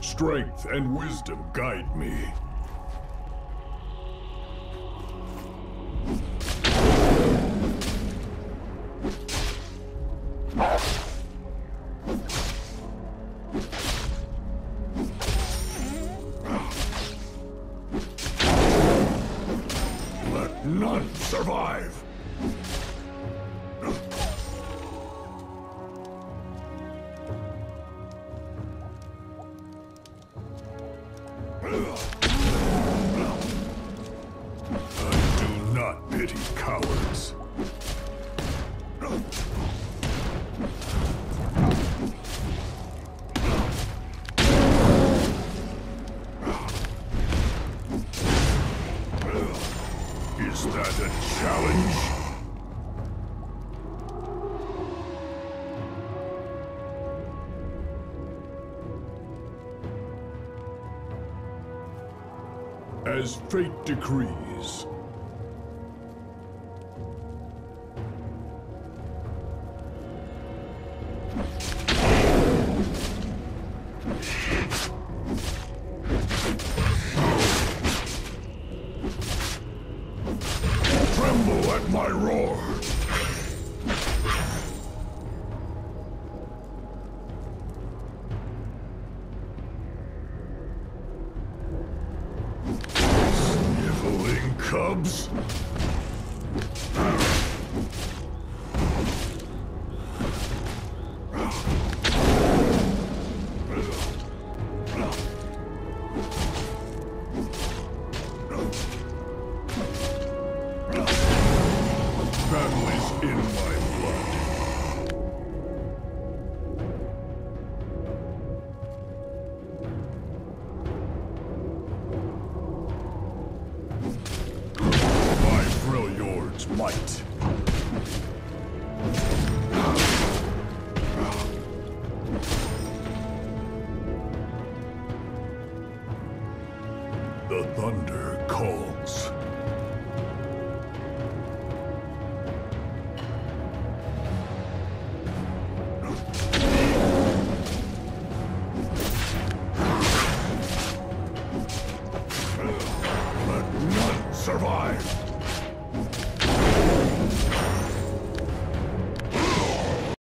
Strength and wisdom guide me. Let none survive! I do not pity cowards. Is that a challenge? As fate decrees. Tremble at my roar! Cubs? Battle is in my The thunder calls.